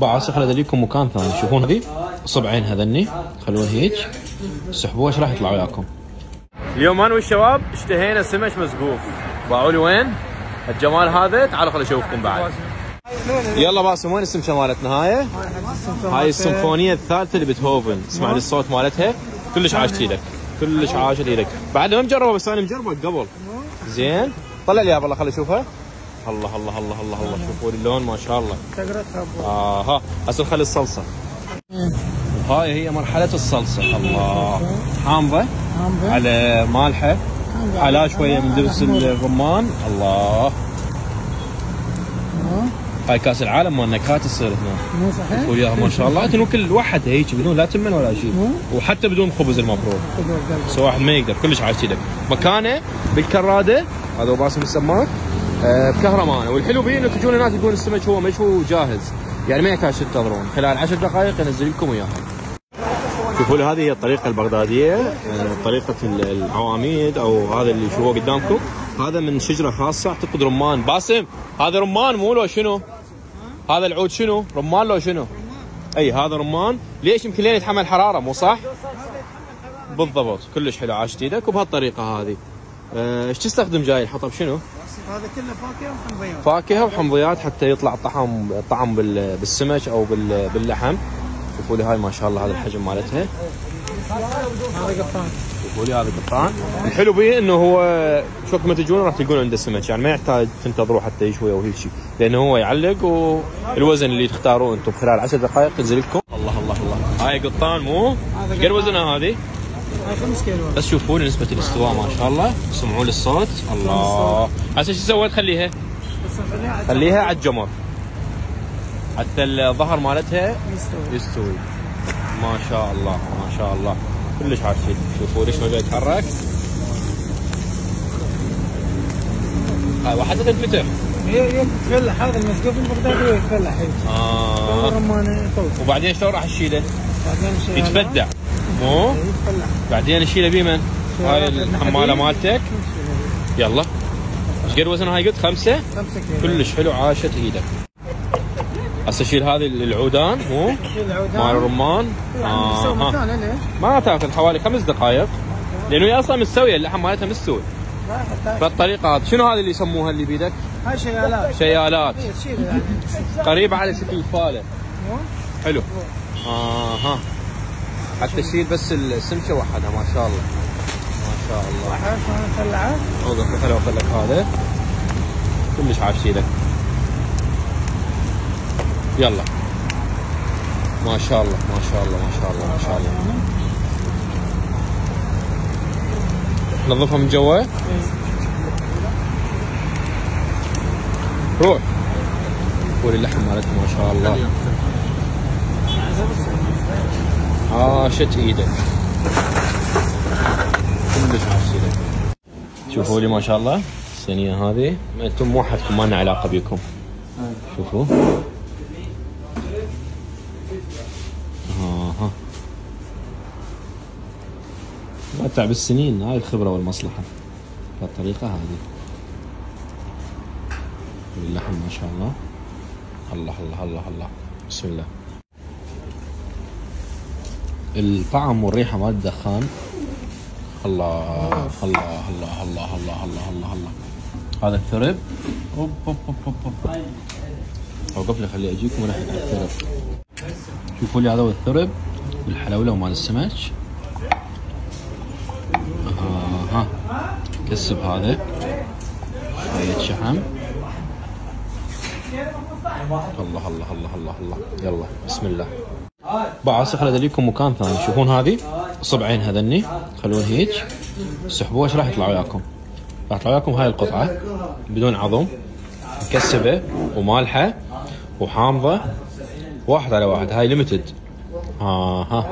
بعصي خلي ادليكم مكان ثاني. شوفون هذي؟ صبعين هذني. خلوها هيك. سحبوها. إيش راح يطلع وياكم؟ اليوم أنا والشباب اشتهينا سمك مسقوف باعوا لي وين؟ الجمال هذا. تعالوا خليني أشوفكم بعد. يلا باسم وين السمكه مالتنا هاي؟ هاي السيمفونيه الثالثة اللي بتهوفن اسمعني الصوت مالتها. كلش عاشت إيدك كلش عاشت إيدك بعد ما مجربة بس أنا مجربة قبل. زين. طلع لي يا والله خلي أشوفها. الله الله الله الله الله. شوفوا اللون ما شاء الله. آه ها هسه نخلي الصلصة. هاي هي مرحلة الصلصة. الله. حامضة. على مالحة. على شوية من دبس الرمان الله. هاي كأس العالم مال نكهات تصير هنا. مو صحيح؟ وياها ما شاء الله. تنو كل واحد هيك بدون لا تمن ولا شيء. وحتى بدون خبز المفروض. بس واحد ما يقدر. كلش عايش إيدك مكانه بالكرادة. هذا باسم السماك آه بكهرمانة. والحلو بيه إنه تجون هناك تلقون السمك هو مشوي جاهز. يعني ما يحتاج تنتظرون. خلال عشر دقائق ينزل لكم إياها. شوفوا هذه هي الطريقة البغدادية آه، طريقة ال- العواميد أو هذا اللي شوفوه قدامكم. هذا من شجرة خاصة أعتقد رمان. باسم هذا رمان مو لو شنو؟ هذا العود شنو؟ رمان لو شنو؟ أي هذا رمان. ليش يمكن لين يتحمل حرارة؟ مو صح؟ بالضبط. كلش حلو عاشت إيدك وبهالطريقة هذه. آه، إيش تستخدم جاي الحطب؟ شنو؟ هذا كله فاكهة وحمضيات. فاكهة وحمضيات حتى يطلع طعم طعم بال- بالسمك أو بال- باللحم. شوفوا لي هاي ما شاء الله هذا الحجم مالتها. هذا قطان شوفوا لي هذا قطان الحلو به إنه هو شوك ما تجون راح تلقون عنده سمك يعني ما يحتاج تنتظروا حتى يشوي أو هيك شيء لأنه هو يعلق والوزن اللي تختاروه أنتم خلال 10 دقائق ينزل لكم. الله الله الله. هاي قطان مو؟ قد وزنها هذه؟ هاي 5 كيلو بس شوفوا نسبة الاستواء ما شاء الله. سمعوا لي الصوت. الله. هسه شو سويت؟ خليها. خليها على الجمر. حتى الظهر مالتها يستوي. يستوي. ما شاء الله ما شاء الله. كلش عاشت شوفوا ليش ما يتحرك. هاي واحدة تنفتح تتفلح. هذا المسقوف البغدادي يتفلح. فوق وبعدين شلون راح تشيله؟ بعدين يتفدع. مو؟ بعدين نشيله بيمن؟ هاي الحمالة مالتك. يلا. إيش قد وزنها هاي قلت خمسة؟ 5 كيلو. كلش حلو عاشت إيدك. هسه شيل هذه العودان مو؟ مال الرمان. نسوي آه. ما تاخذ حوالي خمس دقائق لأنه هي أصلا مستويه اللحم مالتها مستوي. بالطريقة هذه شنو هذا اللي يسموها اللي بيدك؟ هاي شيالات. هي تشيل يعني. قريبة على شكل فاله؟ حلو. أها حتى تشيل بس السمكة وحدها ما شاء الله. ما شاء الله. واحد نطلعه؟ اوقف خليني اخذ لك هذا. كلش عاش إيدك يلا. ما شاء الله ما شاء الله ما شاء الله ما شاء الله. نظفها من جوا. روح. قول اللحم مالتها ما شاء الله. عاشت إيدك كلش إيدك شوفوا لي ما شاء الله. الصينية هذه. أنتم مو وحدكم ما لنا علاقة بكم شوفوا. آها. متع بالسنين هاي الخبرة والمصلحة. بالطريقة هذه. اللحم ما شاء الله. الله الله الله الله. بسم الله. الطعم والريحة مال الدخان. الله الله الله الله الله الله الله الله. هذا الثرب. أوب أوب أوب أوب أوب. أوقف لي خليه أجيكم ريحة الثرب. شوفوا لي هذا هو الثرب والحلولة مال السمك. أها كسب هذا. شوية شحم. الله الله الله الله الله. يلا بسم الله. بعصي خلي ادليكم مكان ثاني. شوفون هذه؟ صبعين هذني. خلوها هيك. سحبوها. إيش راح يطلع وياكم؟ راح يطلع وياكم هاي القطعة. بدون عظم. مكسبة ومالحة وحامضة. واحد على واحد. هاي ليمتد ها ها.